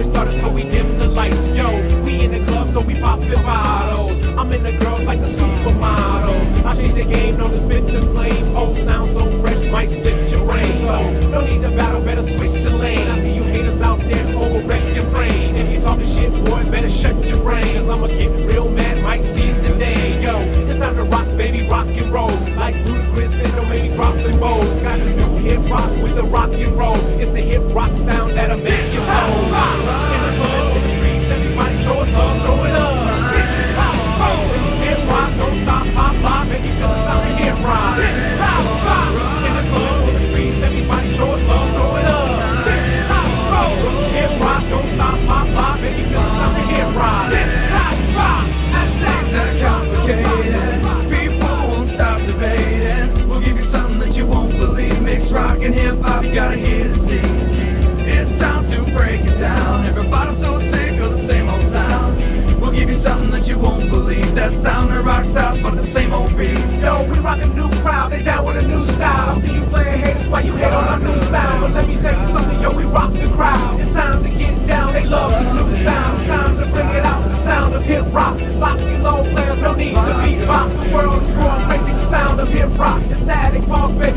party started, so we dim the lights. Yo, we in the club, so we pop the bottles. I'm in the girls like the supermodels. I change the game, known to spit the flame. Oh, sound so fresh, might split your brain. So, no need to battle, better switch the lane. Gotta hear to see. It's time to break it down. Everybody's so sick of the same old sound. We'll give you something that you won't believe. That sound of rock styles, but the same old beats. So we rock a new crowd, they down with a new style. I see you playing haters while you hate on our new sound. But let me tell you something, yo, we rock the crowd. It's time to get down, they love this new sound. It's time to bring it out, the sound of hip hop. Lock low players, no need to beatbox. This world is going crazy, the sound of hip hop. It's static pulse, baby,